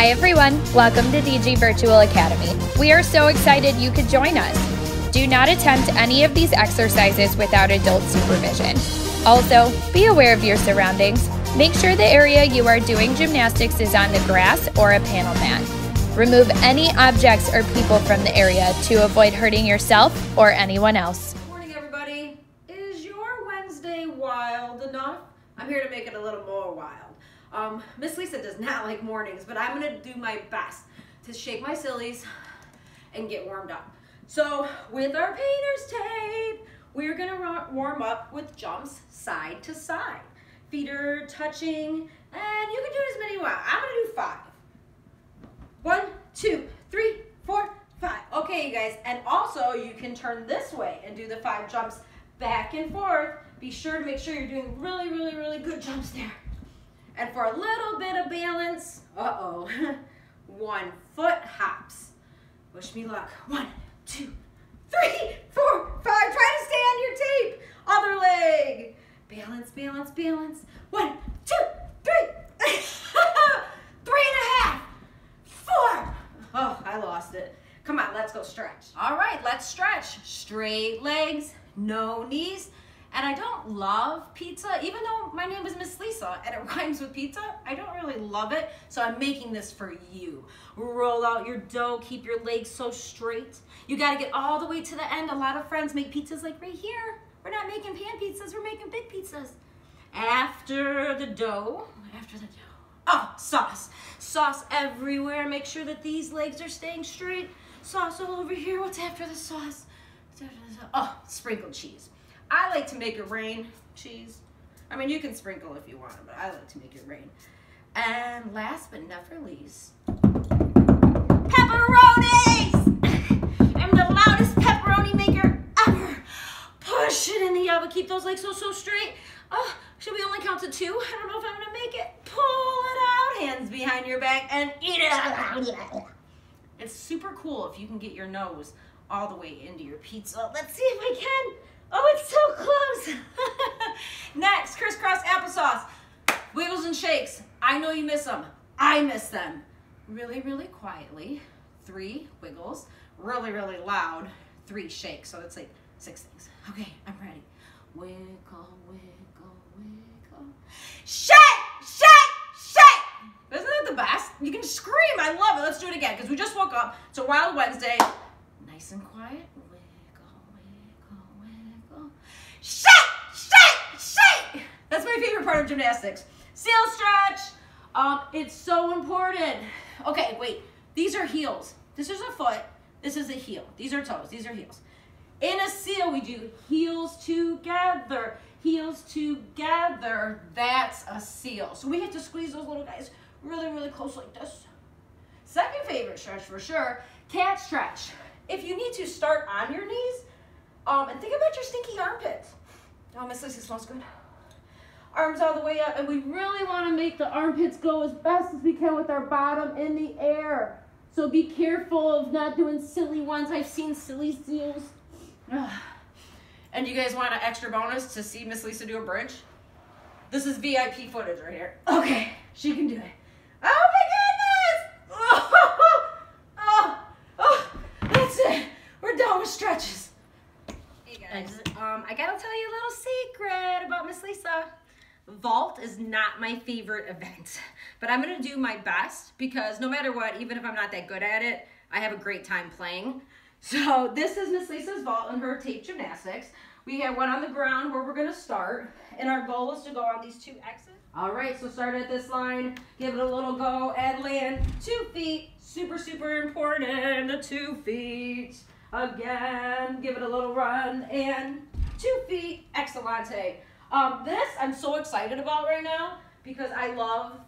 Hi everyone, welcome to DG Virtual Academy. We are so excited you could join us. Do not attempt any of these exercises without adult supervision. Also, be aware of your surroundings. Make sure the area you are doing gymnastics is on the grass or a panel mat. Remove any objects or people from the area to avoid hurting yourself or anyone else. Good Morning, everybody. Is your Wednesday wild enough? I'm here to make it a little more wild. Um, Miss Lisa does not like mornings, but I'm gonna do my best to shake my sillies and get warmed up. So with our painter's tape, we're gonna warm up with jumps side to side. Feet are touching, and you can do as many you want. I'm gonna do five. One, two, three, four, five. Okay, you guys, and also you can turn this way and do the five jumps back and forth. Be sure to make sure you're doing really, really, really good jumps there. And for a little bit of balance, uh-oh, one foot hops. Wish me luck. One, two, three, four, five. Try to stay on your tape. Other leg. Balance, balance, balance. One, two, three. three and a half. Four. Oh, I lost it. Come on, let's go stretch. All right, let's stretch. Straight legs, no knees. And I don't love pizza, even though my name is Miss Lisa and it rhymes with pizza, I don't really love it. So I'm making this for you. Roll out your dough, keep your legs so straight. You gotta get all the way to the end. A lot of friends make pizzas like right here. We're not making pan pizzas, we're making big pizzas. After the dough, after the dough, oh, sauce. Sauce everywhere. Make sure that these legs are staying straight. Sauce all over here. What's after the sauce? What's after the sauce? Oh, sprinkled cheese. I like to make it rain cheese. I mean, you can sprinkle if you want, but I like to make it rain. And last but not for least, pepperonis! I'm the loudest pepperoni maker ever. Push it in the oven. Keep those legs so, so straight. Oh, should we only count to two? I don't know if I'm gonna make it. Pull it out, hands behind your back, and eat it. It's super cool if you can get your nose all the way into your pizza. Let's see if I can. Oh, it's so close. Next, crisscross applesauce. Wiggles and shakes. I know you miss them. I miss them. Really, really quietly. Three wiggles. Really, really loud. Three shakes. So it's like six things. Okay, I'm ready. Wiggle, wiggle, wiggle. Shake, shake, shake. Isn't that the best? You can scream. I love it. Let's do it again because we just woke up. It's a wild Wednesday. Nice and quiet. Shake, shake, shake. That's my favorite part of gymnastics. Seal stretch. Um, it's so important. Okay, wait. These are heels. This is a foot. This is a heel. These are toes. These are heels. In a seal, we do heels together. Heels together. That's a seal. So we have to squeeze those little guys really, really close like this. Second favorite stretch for sure, cat stretch. If you need to start on your knees, um, and think about your stinky armpits. Oh, Miss Lisa smells good. Arms all the way up, and we really want to make the armpits go as best as we can with our bottom in the air. So be careful of not doing silly ones. I've seen silly seals. And you guys want an extra bonus to see Miss Lisa do a bridge? This is VIP footage right here. Okay, she can do it. Oh my goodness! Oh, oh, oh, that's it. We're done with stretches. Hey guys, um, I gotta tell you a little secret about Miss Lisa. Vault is not my favorite event, but I'm gonna do my best because no matter what, even if I'm not that good at it, I have a great time playing. So this is Miss Lisa's vault and her tape gymnastics. We have one on the ground where we're gonna start, and our goal is to go on these two X's. All right, so start at this line, give it a little go, and land two feet. Super, super important, the two feet. Again, give it a little run and two feet, excellente. Um, this I'm so excited about right now because I love,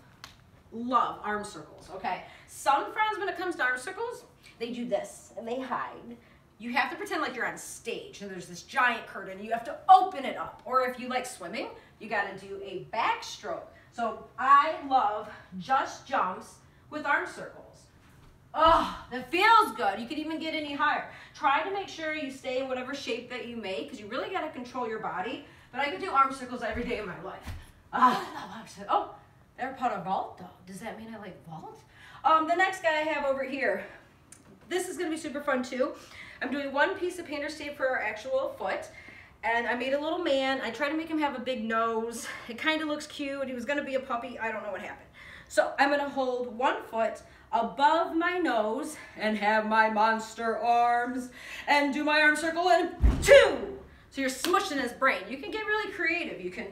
love arm circles, okay? Some friends, when it comes to arm circles, they do this and they hide. You have to pretend like you're on stage and there's this giant curtain you have to open it up. Or if you like swimming, you gotta do a backstroke. So I love just jumps with arm circles. Oh, that feels good. You could even get any higher. Try to make sure you stay in whatever shape that you make because you really got to control your body. But I could do arm circles every day of my life. Oh, I love arm circles. Oh, Never part of vault though. Does that mean I like vault? Um, the next guy I have over here, this is gonna be super fun too. I'm doing one piece of painter's tape for our actual foot. And I made a little man. I tried to make him have a big nose. It kind of looks cute. He was gonna be a puppy. I don't know what happened. So I'm gonna hold one foot above my nose and have my monster arms and do my arm circle in two. So you're smushing his brain. You can get really creative. You can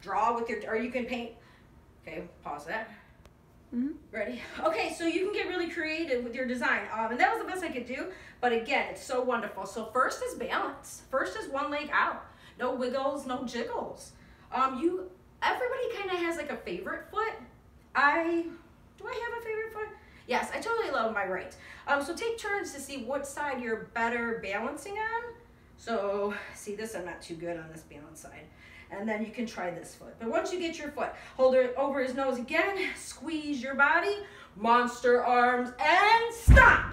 draw with your, or you can paint. Okay, pause that. Mm -hmm. Ready? Okay, so you can get really creative with your design. Um, and that was the best I could do. But again, it's so wonderful. So first is balance. First is one leg out. No wiggles, no jiggles. Um, you, everybody kind of has like a favorite foot. I, do I have a favorite foot? Yes, I totally love my right. Um, so take turns to see what side you're better balancing on. So see this, I'm not too good on this balance side and then you can try this foot. But once you get your foot, hold it over his nose again, squeeze your body, monster arms, and stop.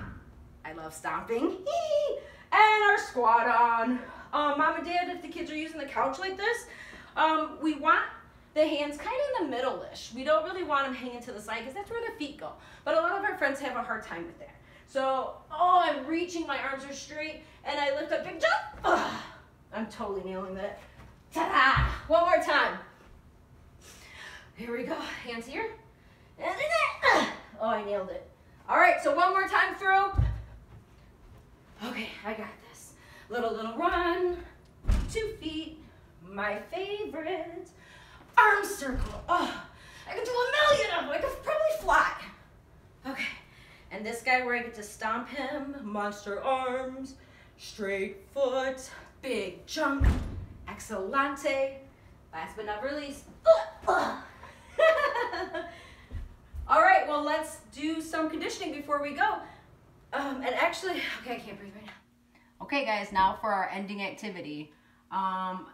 I love stomping. and our squat on. Um, mom and dad, if the kids are using the couch like this, um, we want the hands kind of in the middle-ish. We don't really want them hanging to the side because that's where the feet go. But a lot of our friends have a hard time with that. So, oh, I'm reaching, my arms are straight, and I lift up, big jump. Ugh, I'm totally nailing that. Ta-da! One more time. Here we go. Hands here. Oh, I nailed it. All right, so one more time through. Okay, I got this. Little, little run. Two feet. My favorite. Arm circle. Oh, I could do a million of them. I could probably fly. Okay, and this guy where I get to stomp him. Monster arms. Straight foot. Big jump. Excellente. Last but not least. All right, well, let's do some conditioning before we go. Um, and actually, okay, I can't breathe right now. Okay, guys, now for our ending activity. Um,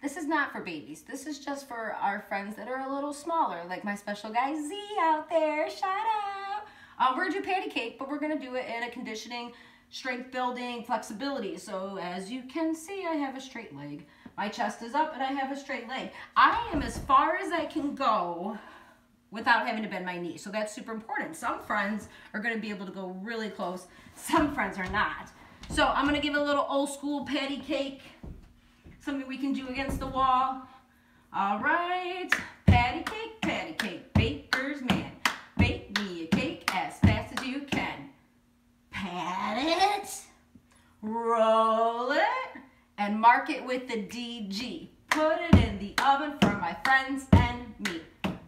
this is not for babies. This is just for our friends that are a little smaller, like my special guy Z out there. Shout out. Um, we're gonna do patty cake, but we're gonna do it in a conditioning strength building, flexibility. So as you can see, I have a straight leg. My chest is up and I have a straight leg. I am as far as I can go without having to bend my knee. So that's super important. Some friends are gonna be able to go really close. Some friends are not. So I'm gonna give a little old school patty cake, something we can do against the wall. All right, patty cake, patty cake, baker's man. Bake me a cake as fast as you can pat it, roll it, and mark it with the DG. Put it in the oven for my friends and me.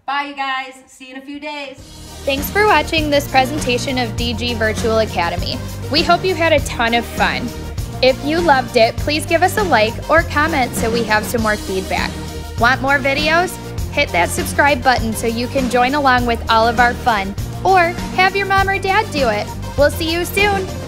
Bye, you guys. See you in a few days. Thanks for watching this presentation of DG Virtual Academy. We hope you had a ton of fun. If you loved it, please give us a like or comment so we have some more feedback. Want more videos? Hit that subscribe button so you can join along with all of our fun, or have your mom or dad do it. We'll see you soon.